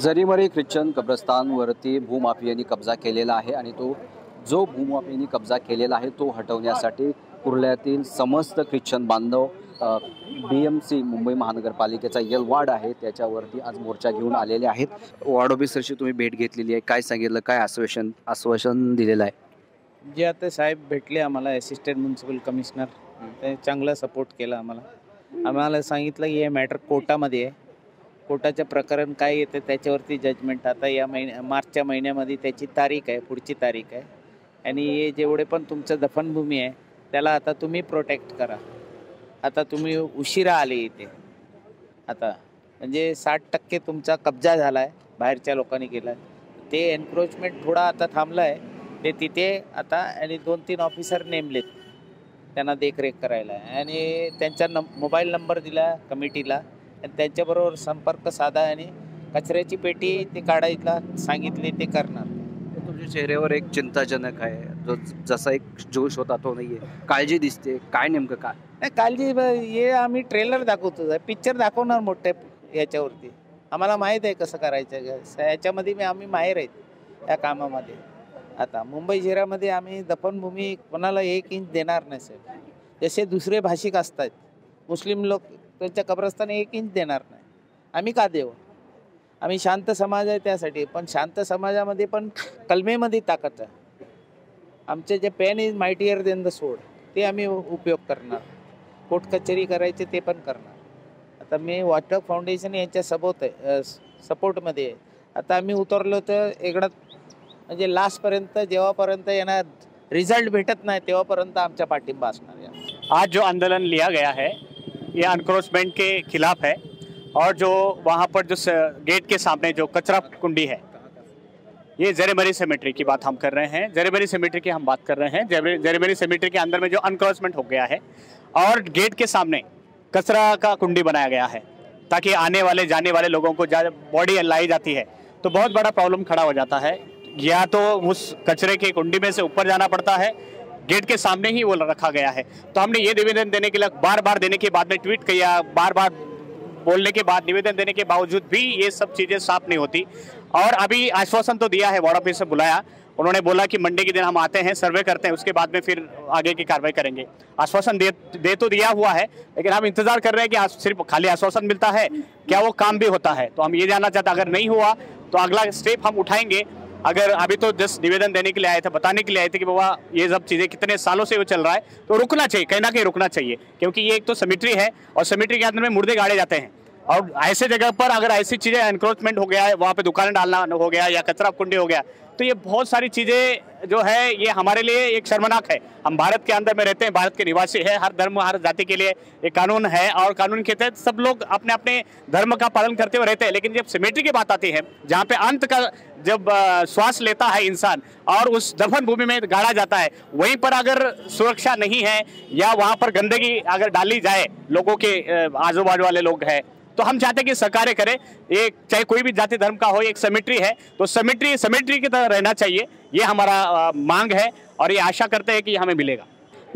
Jarimari Christian कब्रस्तानवरती भूमाफियांनी कब्जा केलेला आहे आणि तो जो भूमाफियांनी कब्जा केलेला आहे तो हटवण्यासाठी कुर्ल्यातील समस्त ख्रिश्चन बांधव बी एम सी मुंबई महानगरपालिकेचा यल वार्ड आहे त्याच्यावरती आज मोर्चा घेऊन आलेले आहेत. वार्ड ऑफिसरशी तुम्ही भेट घेतलेली आहे. काय सांगितलं? काय आश्वासन आश्वासन दिलेलं आहे? जे आता साहेब भेटले आम्हाला असिस्टंट म्युन्सिपल कमिशनर ते चांगला सपोर्ट केला आम्हाला. आम्हाला सांगितलं की हे मॅटर कोर्टामध्ये आहे. कोर्टाचं प्रकरण काय येतं त्याच्यावरती जजमेंट आता या महिन्या मार्चच्या महिन्यामध्ये त्याची तारीख आहे पुढची तारीख आहे. आणि हे जेवढे पण तुमचं दफनभूमी आहे त्याला आता तुम्ही प्रोटेक्ट करा. आता तुम्ही उशिरा आले इथे. आता म्हणजे साठ टक्के तुमचा कब्जा झाला आहे बाहेरच्या लोकांनी केला आहे ते एन्क्रोचमेंट थोडा आता थांबलं आहे ते तिथे आता आणि दोन तीन ऑफिसर नेमलेत. त्यांना देखरेख करायला. आणि त्यांचा नम मोबाईल नंबर दिला कमिटीला. आणि त्यांच्याबरोबर संपर्क साधा आणि कचऱ्याची पेटी ते काढायला सांगितली ते करणार. तुमच्या चेहऱ्यावर एक चिंताजनक आहे. जो जसा एक जोश होता तो नाहीये. काळजी दिसते. काय नेमकं काय नाही काळजी हे आम्ही ट्रेलर दाखवतो. पिक्चर दाखवणार मोठ्या याच्यावरती. आम्हाला माहीत आहे कसं करायचं याच्यामध्ये मी आम्ही माहेर आहेत या कामामध्ये. आता मुंबई शहरामध्ये आम्ही दफनभूमी कोणाला एक इंच देणार नाही साहेब. जसे दुसरे भाषिक असतात मुस्लिम लोक त्यांच्या कब्रस्ताने एक इंच देणार नाही. आम्ही का देऊ? आम्ही शांत समाज आहे त्यासाठी. पण शांत समाजामध्ये पण कलमेमध्ये ताकद आहे. आमचे जे pen is mightier than the sword ते आम्ही उपयोग करणार. कोर्ट कचेरी करायचे ते पण करणार. आता मी वॉटर फाउंडेशन यांच्या सबोत आहे सपोर्टमध्ये आहे. आता आम्ही उतरलो तर एकदा म्हणजे लास्टपर्यंत जेव्हापर्यंत यांना रिझल्ट भेटत नाही तेव्हापर्यंत आमच्या पाठिंबा असणार या आज जो आंदोलन लिया गया है ये अनक्रोचमेंट के खिलाफ है और जो वहाँ पर जो गेट के सामने जो कचरा कुंडी है, ये जरेमरी सेमेट्री की बात हम कर रहे हैं। जरेमरी सेमेट्री की हम बात कर रहे हैं। जरे- जरेमरी सेमेट्री के अंदर में जो अनक्रोचमेंट हो गया है और गेट के सामने कचरा का कुंडी बनाया गया है ताकि आने वाले, जाने वाले लोगों को बॉडी लाई जाती है तो बहुत बड़ा प्रॉब्लम खड़ा हो जाता है। या तो उस कचरे के कुंडी में से ऊपर जाना पड़ता है गेट के सामने ही वो रखा गया है। तो हमने ये निवेदन देने के लिए बार बार देने के बाद में ट्वीट किया बार बार बोलने के बाद, निवेदन देने के बावजूद भी ये सब चीज़ें साफ़ नहीं होती। और अभी आश्वासन तो दिया है वार्ड ऑफ़िस से बुलाया। उन्होंने बोला कि मंडे के दिन हम आते हैं, सर्वे करते हैं, उसके बाद में फिर आगे की कार्रवाई करेंगे। आश्वासन दे दे तो दिया हुआ है, लेकिन हम इंतज़ार कर रहे हैं कि सिर्फ़ खाली आश्वासन मिलता है, क्या वो काम भी होता है। तो हम ये जानना चाहते अगर नहीं हुआ तो अगला स्टेप हम उठाएँगे। अगर अभी तो जस्ट निवेदन देने के लिए आए थे, बताने के लिए आए थे कि बाबा, ये सब चीज़ें कितने सालों से वो चल रहा है तो रुकना चाहिए, कहीं ना कहीं रुकना चाहिए, क्योंकि ये एक तो समिट्री है और समिट्री के अंदर में मुर्दे गाड़े जाते हैं। और ऐसे जगह पर अगर ऐसी चीज़ें एनक्रोचमेंट हो गया है, वहाँ पे दुकानें डालना हो गया या कचरा कुंडी हो गया तो ये बहुत सारी चीज़ें जो है, ये हमारे लिए एक शर्मनाक है। हम भारत के अंदर में रहते हैं, भारत के निवासी है, हर धर्म, हर जाति के लिए एक कानून है और कानून के तहत सब लोग अपने अपने धर्म का पालन करते हुए रहते हैं। लेकिन जब सिमेट्री की बात आती है, जहाँ पे अंत का जब श्वास लेता है इंसान और उस दफन भूमि में गाड़ा जाता है, वहीं पर अगर सुरक्षा नहीं है या वहाँ पर गंदगी अगर डाली जाए, लोगों के आजू बाजू वाले लोग हैं तो हम चाहते हैं कि सरकारें करें। एक चाहे कोई भी जाति धर्म का हो एक सेमेट्री है। तो सेमेट्री सेमेट्री की तरह रहना चाहिए। ये हमारा मांग है और ये आशा करते हैं कि हमें मिलेगा।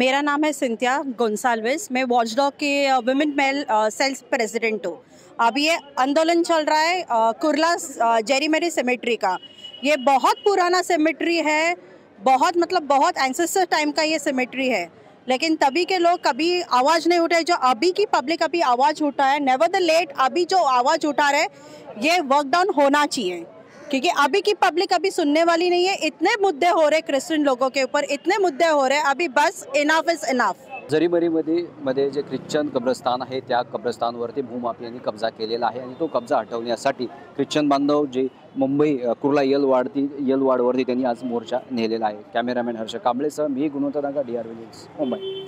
मेरा नाम है सिंथिया गोन्साल्विस मैं वॉचडॉग के वुमेन मेल सेल्स प्रेसिडेंट हूँ। अब ये आंदोलन चल रहा है कुर्ला अ, जेरीमेरी सेमेट्री का। ये बहुत पुराना सेमेट्री है। बहुत मतलब बहुत एंसेस्टर टाइम का ये सेमेट्री है। लेकिन तभी के लोग कभी आवाज़ नहीं उठाए। जो अभी की पब्लिक अभी आवाज़ उठा है नेवर द लेट अभी जो आवाज़ उठा रहे, ये वर्क डाउन होना चाहिए। क्योंकि अभी की पब्लिक अभी सुनने वाली नहीं है। इतने मुद्दे हो रहे क्रिश्चियन लोगों के ऊपर, इतने मुद्दे हो रहे अभी बस इनाफ इज़ इनाफ जरीबरीमध्ये मध्ये जे ख्रिश्चन कब्रस्तान आहे त्या कब्रस्तानवरती भूमाफियांनी कब्जा केलेला आहे आणि तो कब्जा हटवण्यासाठी ख्रिश्चन बांधव जे मुंबई कुर्ला यल वाढती यल वाडवरती त्यांनी आज मोर्चा नेलेला आहे. कॅमेरामॅन हर्ष कांबळेसह मी गुणवंत नागा डी आर मुंबई.